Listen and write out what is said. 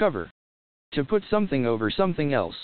Cover. To put something over something else.